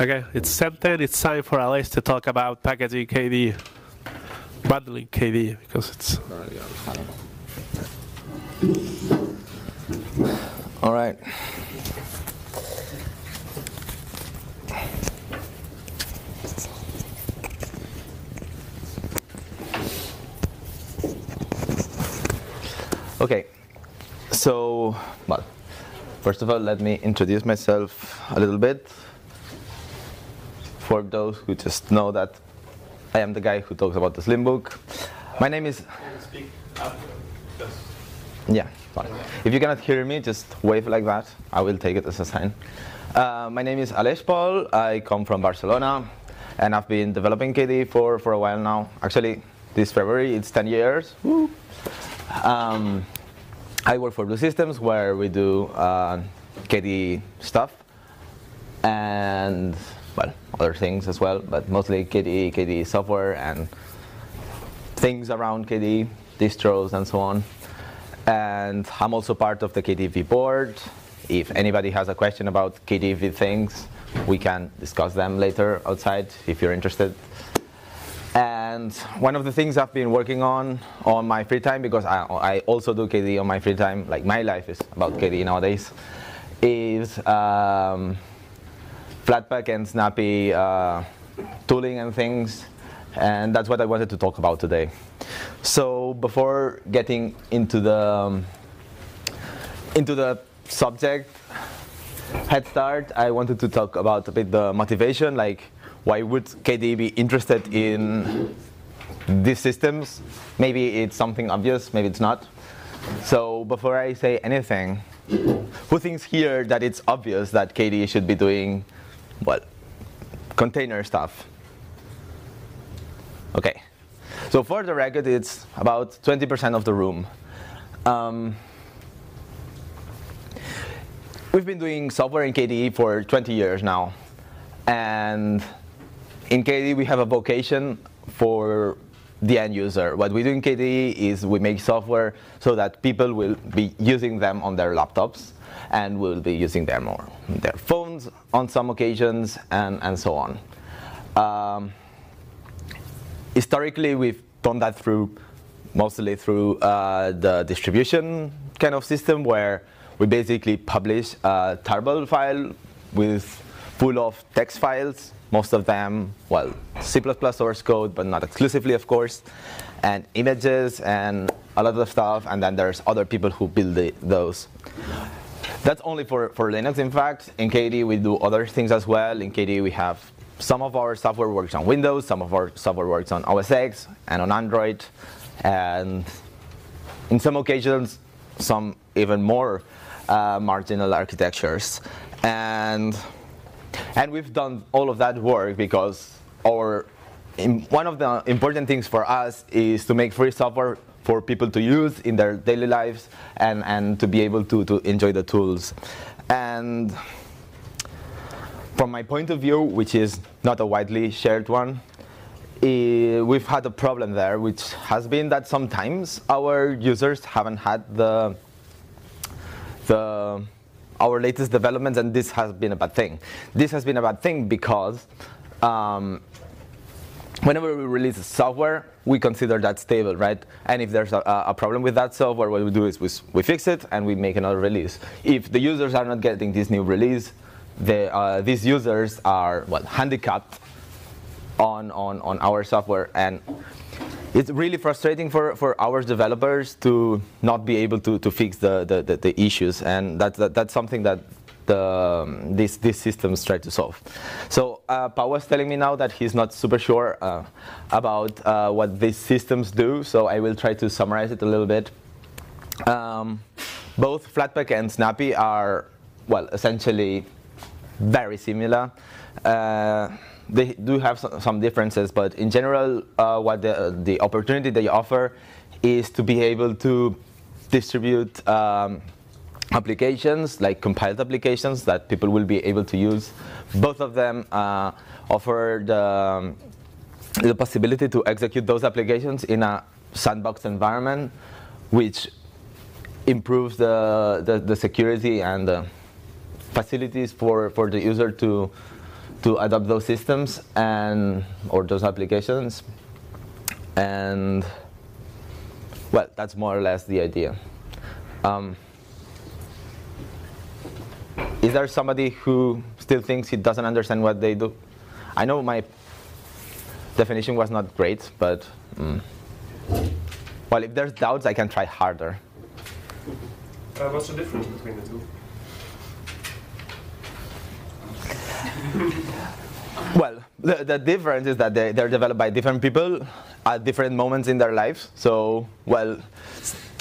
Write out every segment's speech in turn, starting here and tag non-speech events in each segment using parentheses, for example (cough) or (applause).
Okay, it's 7:10. It's time for Alex to talk about packaging KDE, bundling KDE, because it's All right. Okay, so, well, first of all, let me introduce myself a little bit. For those who just know that I am the guy who talks about the Slimbook. My name is yeah, fine. If you cannot hear me, just wave like that. I will take it as a sign. Uh, my name is Aleix Pol. I come from Barcelona, and I've been developing KDE for, for a while now. Actually, this February, it's 10 years. Um, I work for Blue Systems, where we do uh, KDE stuff, and, well, other things as well, but mostly KDE, KDE software, and things around KDE, distros, and so on and I'm also part of the KDE e.V. board. If anybody has a question about KDE e.V. things, we can discuss them later outside if you're interested. And one of the things I've been working on on my free time, because I, I also do KDE on my free time, like my life is about KDE nowadays, is um, Flatpak and Snappy uh, tooling and things and that's what I wanted to talk about today. So before getting into the um, into the subject head start, I wanted to talk about a bit the motivation, like why would KDE be interested in these systems? Maybe it's something obvious, maybe it's not. So before I say anything, who thinks here that it's obvious that KDE should be doing, well, container stuff? Okay. So for the record, it's about 20% of the room. Um, we've been doing software in KDE for 20 years now. And in KDE, we have a vocation for the end user. What we do in KDE is we make software so that people will be using them on their laptops and we will be using them on their phones on some occasions and, and so on. Um, historically, we've done that through mostly through uh, the distribution kind of system where we basically publish a tarball file with full of text files, most of them, well, C++ source code, but not exclusively, of course, and images and a lot of stuff, and then there's other people who build the, those. That's only for, for Linux, in fact. In KDE, we do other things as well. In KDE, we have some of our software works on Windows, some of our software works on OS X and on Android, and in some occasions, some even more uh, marginal architectures. And, and we've done all of that work because our, one of the important things for us is to make free software for people to use in their daily lives and, and to be able to, to enjoy the tools. And from my point of view, which is not a widely shared one, uh, we've had a problem there, which has been that sometimes our users haven't had the, the our latest developments, and this has been a bad thing. This has been a bad thing because um, whenever we release software, we consider that stable, right? And if there's a, a, problem with that software, what we do is we, we fix it and we make another release. If the users are not getting this new release, the, uh, these users are well handicapped on, on, on our software and it's really frustrating for, for our developers to not be able to, to fix the, the, the, the issues and that, that, that's something that the, um, these, these systems try to solve. So uh, Pau was telling me now that he's not super sure uh, about uh, what these systems do, so I will try to summarize it a little bit. Um, both Flatpak and Snappy are, well, essentially very similar. Uh, they do have some differences, but in general, uh, what the, the opportunity they offer is to be able to distribute um, applications, like compiled applications that people will be able to use. Both of them uh, offer the, um, the possibility to execute those applications in a sandbox environment, which improves the, the, the security and the facilities for, for the user to to adopt those systems and or those applications. And well, that's more or less the idea. Um, is there somebody who still thinks he doesn't understand what they do? I know my definition was not great, but mm, well, if there's doubts, I can try harder. Uh, what's the difference between the two? (laughs) well, the, the difference is that they, they're developed by different people at different moments in their lives. So, well,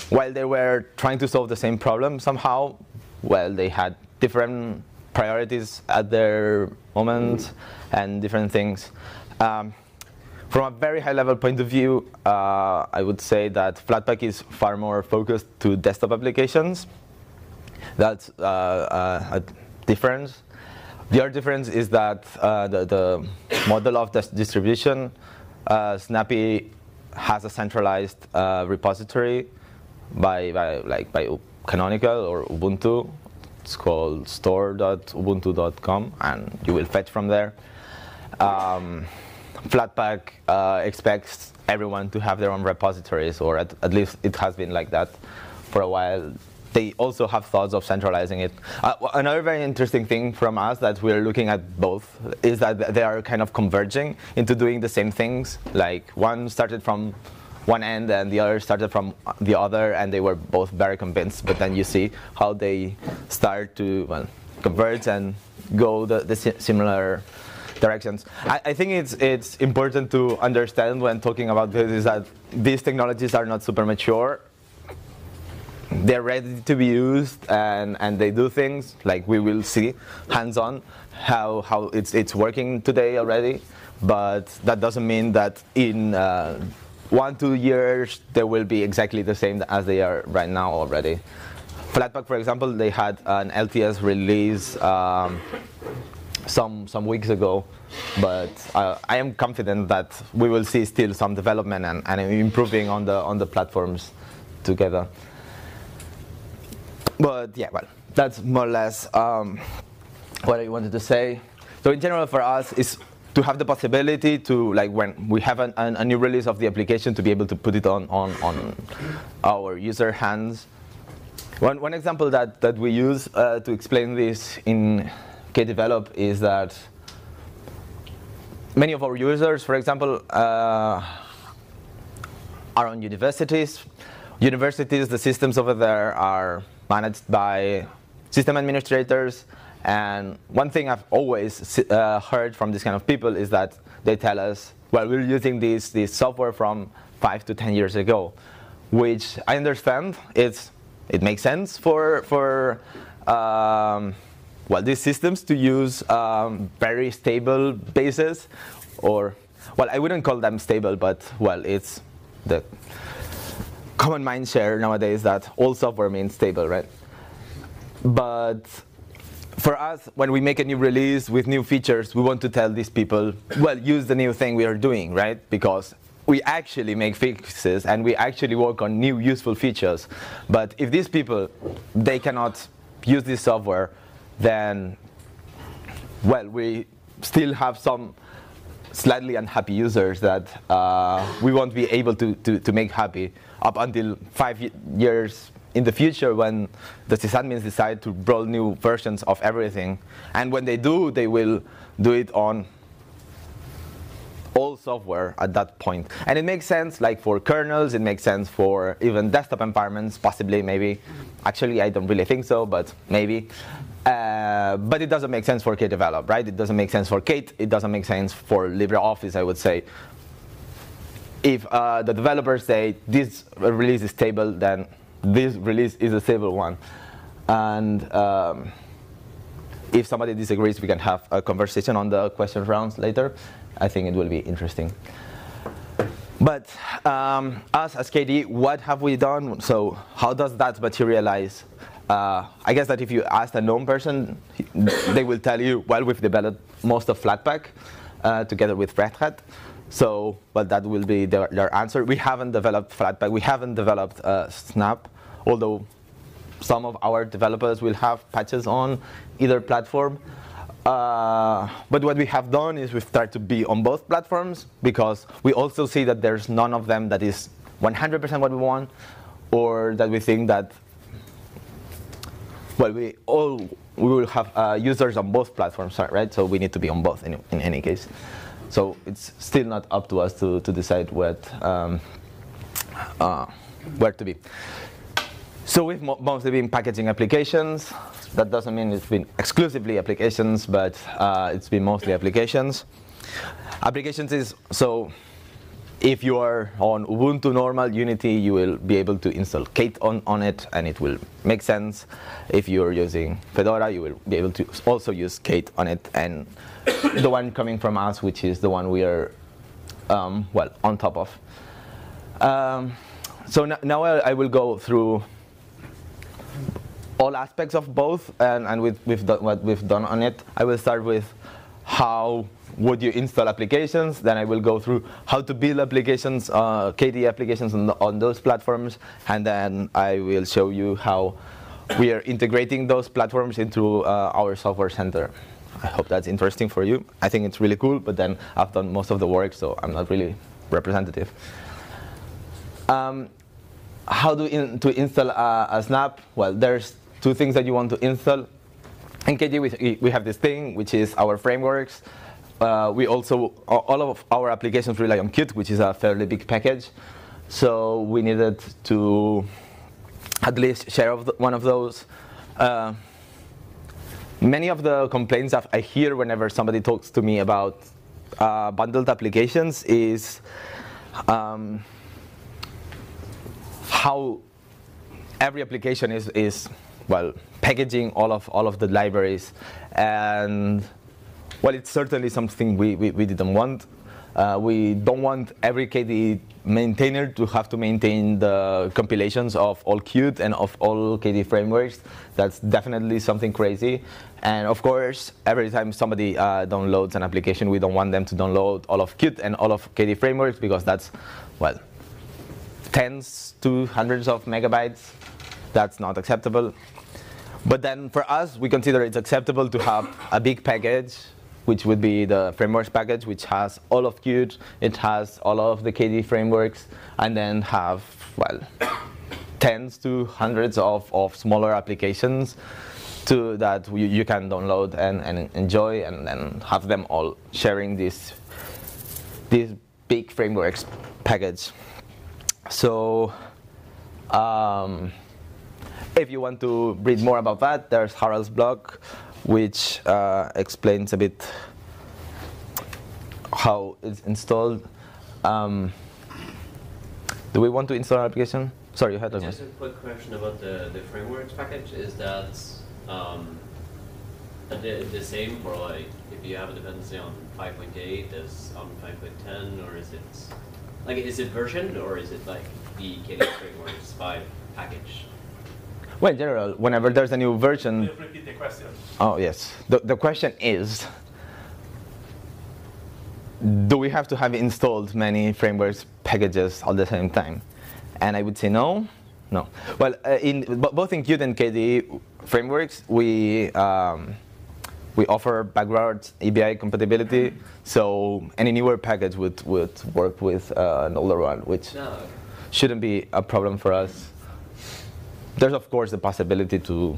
while they were trying to solve the same problem somehow, well, they had different priorities at their moment and different things. Um, from a very high level point of view, uh, I would say that Flatpak is far more focused to desktop applications. That's uh, uh, a difference. The other difference is that uh, the, the, model of this distribution, uh, Snappy has a centralized uh, repository by, by, like by Canonical or Ubuntu. It's called store.ubuntu.com, and you will fetch from there. Um, Flatpak uh, expects everyone to have their own repositories, or at, at, least it has been like that for a while. They also have thoughts of centralizing it. Uh, another very interesting thing from us that we're looking at both is that they are kind of converging into doing the same things. Like one started from one end and the other started from the other, and they were both very convinced. But then you see how they start to well, converge and go the, the similar directions. I, I, think it's it's important to understand when talking about this is that these technologies are not super mature. They're ready to be used and, and they do things like we will see hands-on how how it's it's working today already. But that doesn't mean that in uh, one two years they will be exactly the same as they are right now already. Flatpak, for example, they had an LTS release. Um, some some weeks ago, but uh, I am confident that we will see still some development and, and improving on the on the platforms together. But yeah, well, that's more or less um, what I wanted to say. So in general, for us, is to have the possibility to like when we have an, an, a new release of the application to be able to put it on on, on our user hands. One, one example that, that we use uh, to explain this in kdevelop is that many of our users, for example, uh, are on universities. Universities, the systems over there are managed by system administrators. And one thing I've always uh, heard from these kind of people is that they tell us, well, we're using this, this software from five to 10 years ago, which I understand. It's, it makes sense for, for um, well, these systems to use um, very stable bases, or, well, I wouldn't call them stable, but, well, it's the common mind share nowadays that all software means stable, right? But for us, when we make a new release with new features, we want to tell these people, well, use the new thing we are doing, right? Because we actually make fixes and we actually work on new useful features. But if these people, they cannot use this software then, well, we still have some slightly unhappy users that uh, we won't be able to, to, to, make happy up until five years in the future when the sysadmins decide to roll new versions of everything. And when they do, they will do it on all software at that point. And it makes sense like for kernels, it makes sense for even desktop environments, possibly, maybe. Actually, I don't really think so, but maybe. Uh, but it doesn't make sense for kdevelop, right? It doesn't make sense for Kate. It doesn't make sense for LibreOffice, I would say. If uh, the developers say this release is stable, then this release is a stable one. And um, if somebody disagrees, we can have a conversation on the question rounds later. I think it will be interesting. But um, us as KDE, what have we done? So how does that materialize? Uh, I guess that if you ask a GNOME person, they will tell you, well, we've developed most of Flatpak uh, together with Red Hat. So, well, that will be their, their answer. We haven't developed Flatpak. We haven't developed uh, Snap, although some of our developers will have patches on either platform. Uh, but what we have done is we've tried to be on both platforms because we also see that there's none of them that is 100% what we want, or that we think that well, we all we will have uh, users on both platforms, right? So we need to be on both in, in any case. So it's still not up to us to, to decide what um, uh, where to be. So we've mo mostly been packaging applications. That doesn't mean it's been exclusively applications, but uh, it's been mostly applications. Applications is so if you are on Ubuntu normal Unity, you will be able to install Kate on, on it and it will make sense. If you're using Fedora, you will be able to also use Kate on it. And the one coming from us, which is the one we are, um, well, on top of. Um, so now I will go through all aspects of both and, and with, with what we've done on it. I will start with how would you install applications. Then I will go through how to build applications, uh, KDE applications on, the, on, those platforms. And then I will show you how we are integrating those platforms into uh, our software center. I hope that's interesting for you. I think it's really cool, but then I've done most of the work, so I'm not really representative. Um, how do in, to install a, a snap? Well, there's two things that you want to install. In KDE, we, we have this thing, which is our frameworks. Uh, we also, all of our applications rely on Qt, which is a fairly big package. So we needed to at least share of the, one of those. Uh, many of the complaints I hear whenever somebody talks to me about uh, bundled applications is um, how every application is, is well, packaging all of all of the libraries, and well, it's certainly something we, we, we didn't want. Uh, we don't want every KDE maintainer to have to maintain the compilations of all Qt and of all KDE frameworks. That's definitely something crazy. And of course, every time somebody uh, downloads an application, we don't want them to download all of Qt and all of KDE frameworks because that's, well, tens to hundreds of megabytes. That's not acceptable. But then for us, we consider it's acceptable to have a big package, which would be the frameworks package, which has all of Qt, it has all of the KDE frameworks, and then have, well, (coughs) tens to hundreds of, of smaller applications to that you, you can download and, and enjoy and then have them all sharing this, this big frameworks package. So um, if you want to read more about that, there's Harald's blog, which uh, explains a bit how it's installed. Um, do we want to install an application? Sorry, you had Just a quick question about the, the frameworks package. Is that um, the, the same for like if you have a dependency on 5.8 as on 5.10, or is it like is it version or is it like the KDE frameworks 5 package? Well, in general, whenever there's a new version. Can repeat the question? Oh, yes. The, the question is Do we have to have installed many frameworks packages at the same time? And I would say no. No. Well, uh, in, both in Qt and KDE frameworks, we. Um, we offer backwards ABI compatibility, so any newer package would, would work with uh, an older one, which no. shouldn't be a problem for us there's of course the possibility to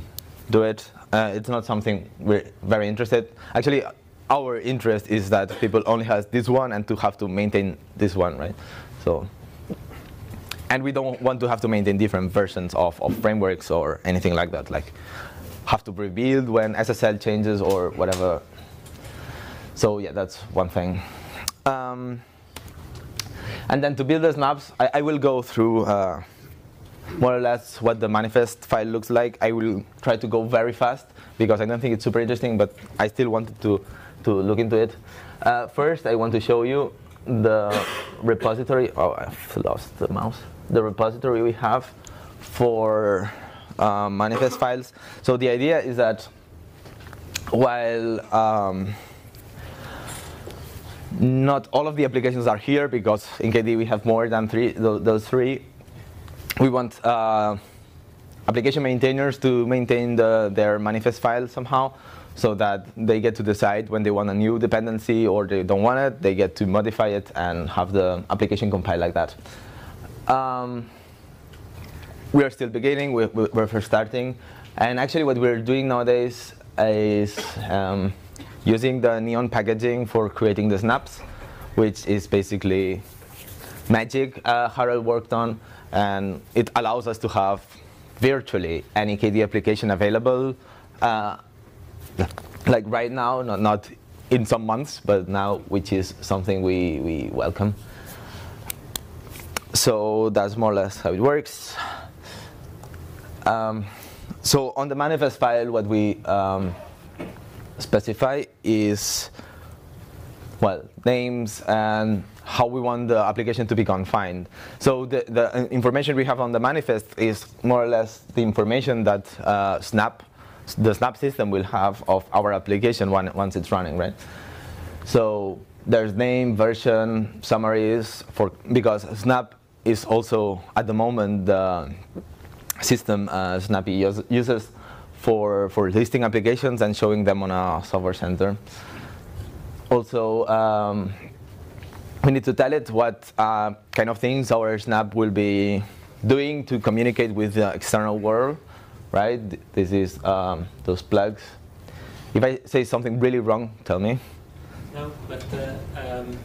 do it. Uh, it's not something we're very interested. Actually, our interest is that people only has this one and to have to maintain this one, right? So, and we don't want to have to maintain different versions of, of frameworks or anything like that. Like, have to rebuild when SSL changes or whatever. So yeah, that's one thing. Um, and then to build the snaps, I, I will go through. Uh, more or less what the manifest file looks like. I will try to go very fast because I don't think it's super interesting, but I still wanted to, to look into it. Uh, first, I want to show you the repository. Oh, I've lost the mouse. The repository we have for uh, manifest files. So the idea is that while um, not all of the applications are here because in KDE we have more than three, those three we want uh, application maintainers to maintain the, their manifest file somehow so that they get to decide when they want a new dependency or they don't want it, they get to modify it and have the application compile like that. Um, we are still beginning, we're, we're first starting, and actually what we're doing nowadays is um, using the neon packaging for creating the snaps, which is basically magic uh, Harald worked on, and it allows us to have virtually any KDE application available uh, like right now, not, not in some months, but now, which is something we, we welcome. So that's more or less how it works. Um, so on the manifest file, what we um, specify is, well, names and how we want the application to be confined. So the, the information we have on the manifest is more or less the information that uh, Snap the Snap system will have of our application when, once it's running, right? So there's name, version, summaries, for because Snap is also at the moment the system uh, Snappy uses for, for listing applications and showing them on a software center. Also, um, we need to tell it what uh, kind of things our Snap will be doing to communicate with the external world right? This is um, those plugs. If I say something really wrong, tell me. No, but uh, um,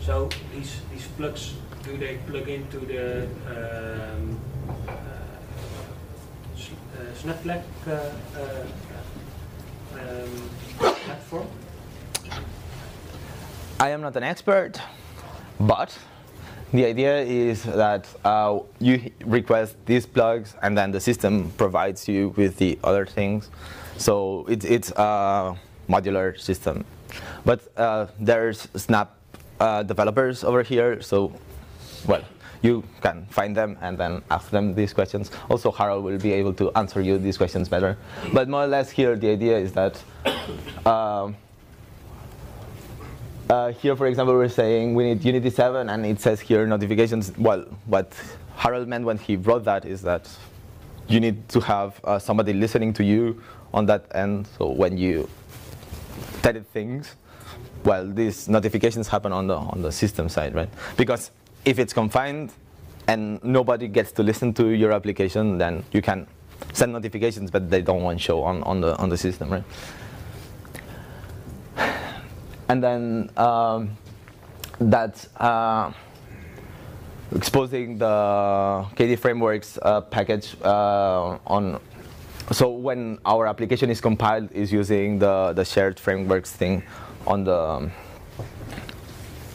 so these these plugs, do they plug into the um, uh, uh, uh, uh, um, platform? I am not an expert, but the idea is that uh, you request these plugs and then the system provides you with the other things. So it, it's a modular system. But uh, there's Snap uh, developers over here, so well, you can find them and then ask them these questions. Also, Harald will be able to answer you these questions better. But more or less here, the idea is that um, uh, here, for example, we're saying we need Unity 7, and it says here notifications. Well, what Harald meant when he wrote that is that you need to have uh, somebody listening to you on that end. So when you edit things, well, these notifications happen on the on the system side, right? Because if it's confined and nobody gets to listen to your application, then you can send notifications, but they don't want to show on, on the on the system, right? And then um, that's uh, exposing the KDE frameworks uh, package uh, on. So when our application is compiled, is using the the shared frameworks thing on the um,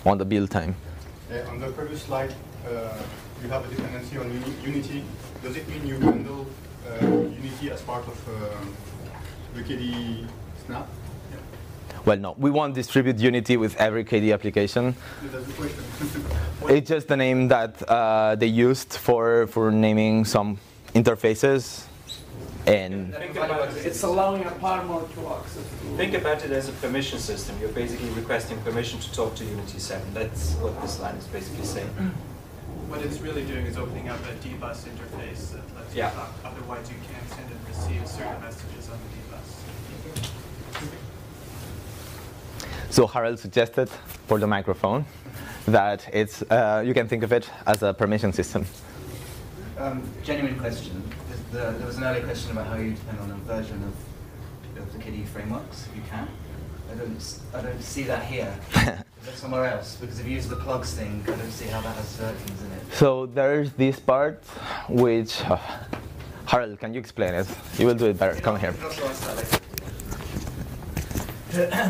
on the build time. Uh, on the previous slide, uh, you have a dependency on uni Unity. Does it mean you handle Unity as part of the KDE Snap? Well, no, we won't distribute Unity with every KDE application. it's just the name that uh, they used for, for naming some interfaces. And it's allowing a mode to access. To Think about it as a permission system. You're basically requesting permission to talk to Unity 7. That's what this line is basically saying. What it's really doing is opening up a dbus interface that lets yeah. you talk. Otherwise, you can't send and receive certain messages on the So Harald suggested for the microphone that it's, uh, you can think of it as a permission system. Um, genuine question. The, there was an earlier question about how you depend on a version of, of the KDE frameworks. If you can. I don't, I don't see that here. (laughs) Is somewhere else? Because if you use the plugs thing, I don't see how that has versions in it. So there's this part which. Uh, Harald, can you explain it? You will do it better. Come here.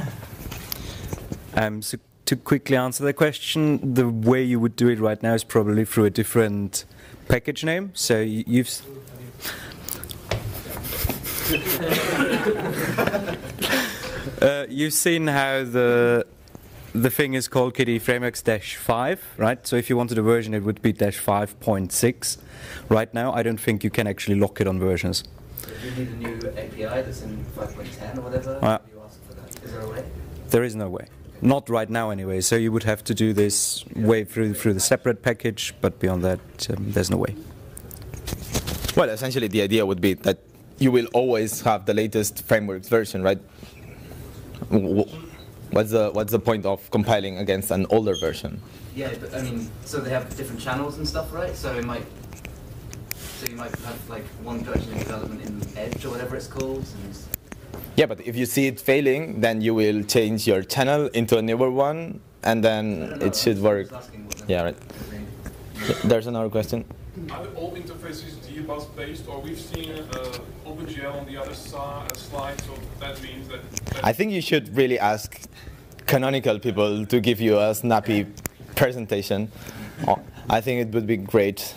(coughs) (coughs) (coughs) Um, so to quickly answer the question, the way you would do it right now is probably through a different package name. So you've (laughs) uh, you've seen how the the thing is called KDE Frameworks dash five, right? So if you wanted a version, it would be dash five point six. Right now, I don't think you can actually lock it on versions. So you need a new API that's in five point ten or whatever. Uh, you ask for that. Is there a way? There is no way. Not right now, anyway. So you would have to do this way through through the separate package, but beyond that, um, there's no way. Well, essentially, the idea would be that you will always have the latest frameworks version, right? What's the what's the point of compiling against an older version? Yeah, but I mean, so they have different channels and stuff, right? So it might, so you might have like one version of development in Edge or whatever it's called. And yeah, but if you see it failing, then you will change your channel into a newer one, and then it should work. Yeah, right. There's another question. Are all interfaces DBus based, or we've seen uh, OpenGL on the other side, uh, slide, so that means that, that I think you should really ask canonical people to give you a snappy presentation. Oh, I think it would be great.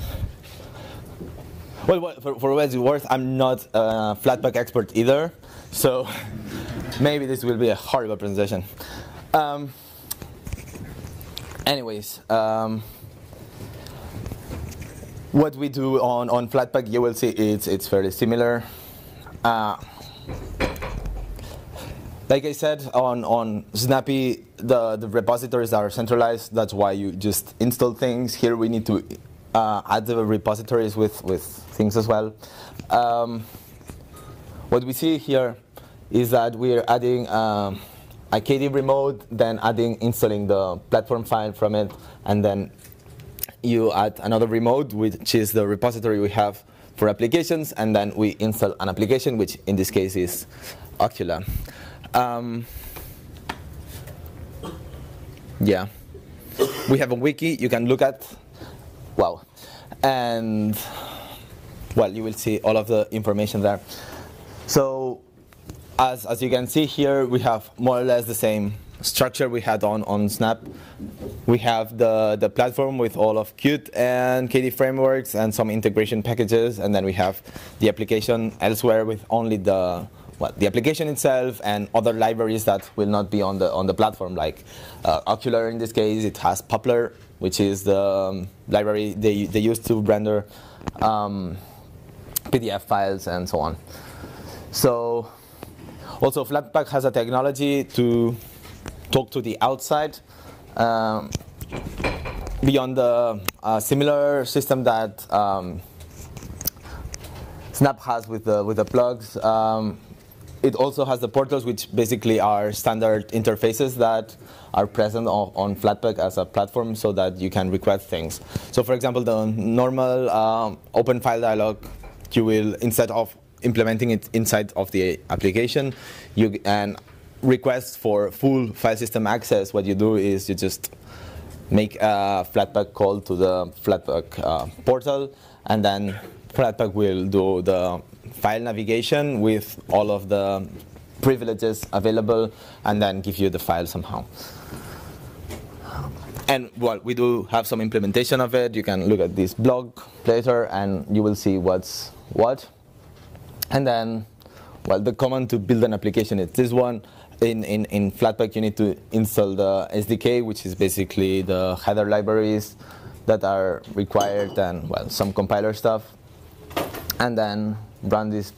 Well, for, for what it's worth, I'm not a Flatpak expert either, so maybe this will be a horrible presentation. Um, anyways, um, what we do on, on Flatpak, you will see it's, it's fairly similar. Uh, like I said, on, on Snappy, the, the repositories are centralized. That's why you just install things. Here we need to uh, add the repositories with, with things as well. Um, what we see here is that we're adding um, a KDE remote, then adding installing the platform file from it, and then you add another remote, which is the repository we have for applications, and then we install an application, which in this case is Okular. Um, yeah. We have a wiki you can look at. Wow. And, well, you will see all of the information there. So, as, as you can see here, we have more or less the same structure we had on, on Snap. We have the, the platform with all of Qt and KDE frameworks and some integration packages, and then we have the application elsewhere with only the well, the application itself and other libraries that will not be on the on the platform, like uh, Okular in this case, it has Poppler, which is the um, library they, they use to render um, PDF files and so on. So also Flatpak has a technology to talk to the outside um, beyond the uh, similar system that um, Snap has with the with the plugs. Um, it also has the portals, which basically are standard interfaces that are present on, on Flatpak as a platform so that you can request things. So for example, the normal um, open file dialog, you will, instead of implementing it inside of the application, you and request for full file system access, what you do is you just make a Flatpak call to the Flatpak uh, portal, and then Flatpak will do the file navigation with all of the privileges available and then give you the file somehow. And well, we do have some implementation of it. You can look at this blog later and you will see what's what. And then, well, the command to build an application is this one. In, in, in Flatpak, you need to install the SDK, which is basically the header libraries that are required and, well, some compiler stuff. And then run this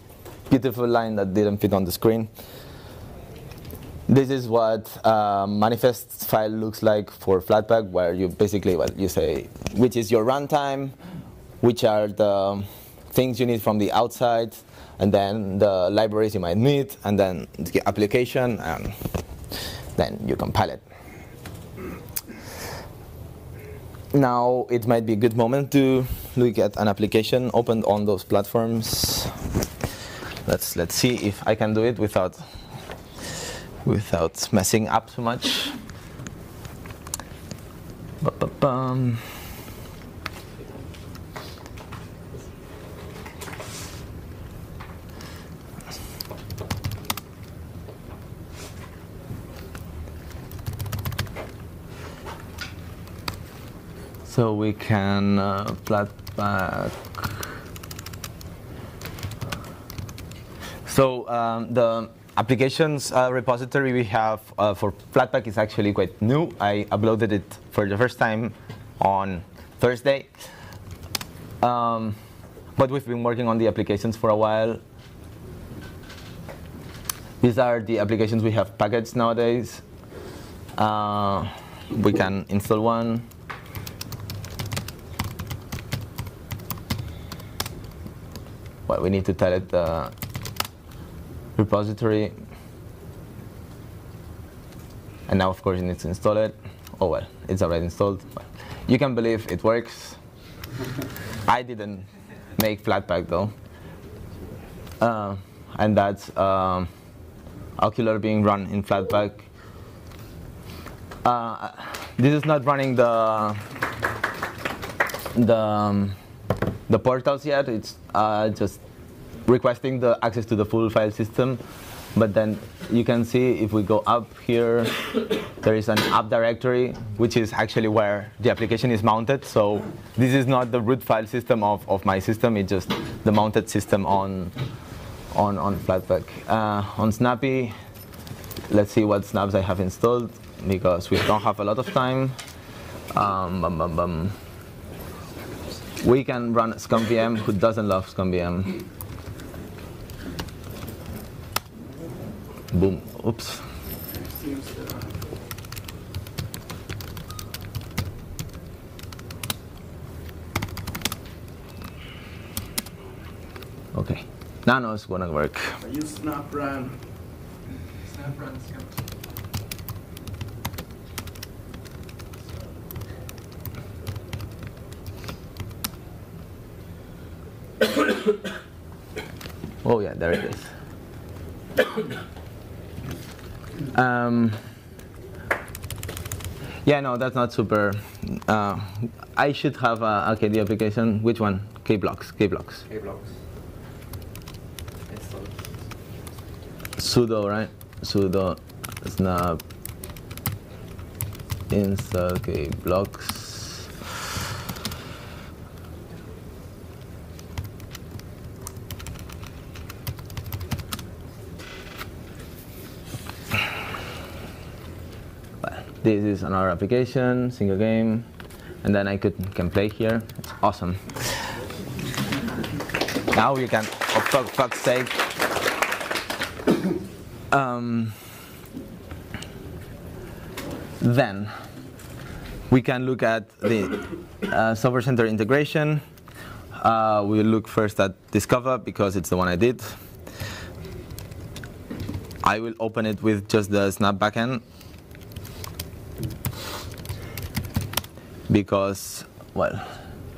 beautiful line that didn't fit on the screen. This is what a manifest file looks like for Flatpak, where you basically well, you say which is your runtime, which are the things you need from the outside, and then the libraries you might need, and then the application, and then you compile it. Now it might be a good moment to look at an application opened on those platforms. Let's let's see if I can do it without without messing up too much. Ba-ba-bum. So we can uh, Flatpak. So um, the applications uh, repository we have uh, for Flatpak is actually quite new. I uploaded it for the first time on Thursday. Um, but we've been working on the applications for a while. These are the applications we have packaged nowadays. Uh, we can install one. We need to tell it the repository. And now, of course, it need to install it. Oh well, it's already installed. You can believe it works. (laughs) I didn't make Flatpak though. Uh, and that's um, Okular being run in Flatpak. Uh, this is not running the the um, the portals yet. It's uh, just requesting the access to the full file system. But then you can see if we go up here, there is an app directory, which is actually where the application is mounted. So this is not the root file system of, of my system. It's just the mounted system on on on Flatpak. Uh, on Snappy, let's see what snaps I have installed because we don't have a lot of time. Um, bum, bum, bum. We can run ScummVM. Who doesn't love ScummVM? Boom. Oops. Okay. Nano is gonna work. I use SnapRun. SnapRun's Oh yeah, there it is. Um, yeah, no, that's not super. Uh, I should have a, a KDE application. Which one? K blocks. Kblocks. Kblocks. Kblocks. Install. sudo right sudo snap install kblocks this is another application single game and then I could can play here it's awesome now you can oh fuck fuck's sake um, then we can look at the uh, software center integration. Uh, we'll look first at Discover because it's the one I did. I will open it with just the Snap backend because, well,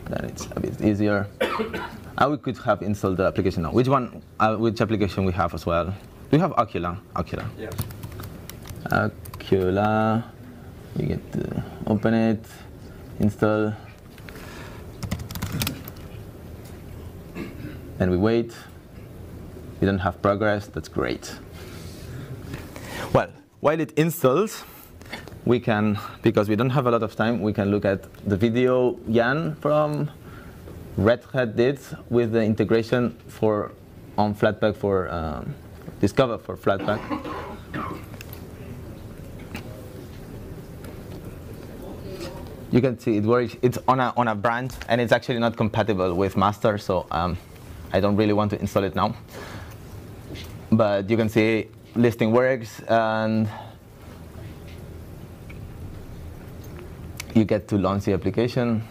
then it's a bit easier. (coughs) Uh, we could have installed the application now. Which one? Uh, which application we have as well? Do we have Okular? Okular. Yeah. Okular. We get to open it, install, and we wait. We don't have progress. That's great. Well, while it installs, we can, because we don't have a lot of time, we can look at the video Jan from Red Hat did with the integration for on Flatpak for um, Discover for Flatpak. You can see it works. It's on a on a branch, and it's actually not compatible with master, so um, I don't really want to install it now. But you can see listing works, and you get to launch the application.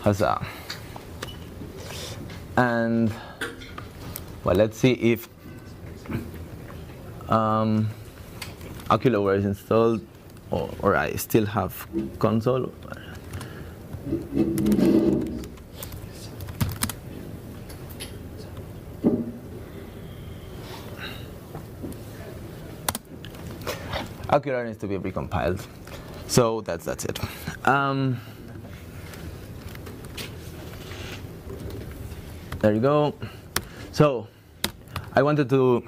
Huzzah. And well, let's see if um, Oculaware is installed or, or I still have console. Oculaware needs to be recompiled. So that's that's it. Um, there you go. So I wanted to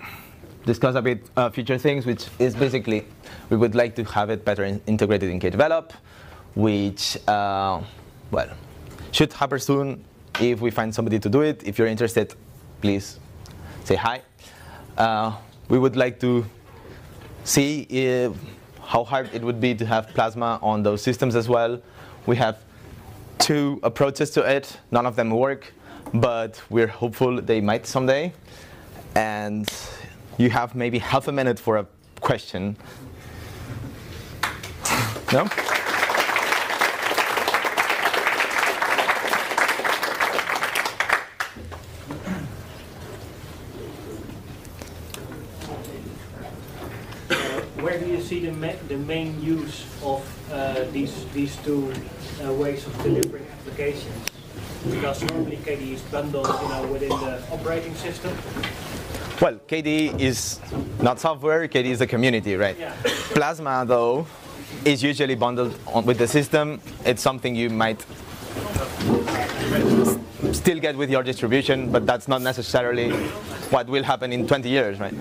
discuss a bit uh, future things, which is basically we would like to have it better in integrated in KDevelop, which uh, well should happen soon if we find somebody to do it. If you're interested, please say hi. Uh, we would like to see if, how hard it would be to have Plasma on those systems as well. We have two approaches to it. None of them work, but we're hopeful they might someday. And you have maybe half a minute for a question. No? See the, ma- the main use of uh, these these two uh, ways of delivering applications? Because normally KDE is bundled, you know, within the operating system. Well, KDE is not software, KDE is a community, right? Yeah. Plasma, though, is usually bundled on, with the system. It's something you might still get with your distribution, but that's not necessarily what will happen in 20 years, right?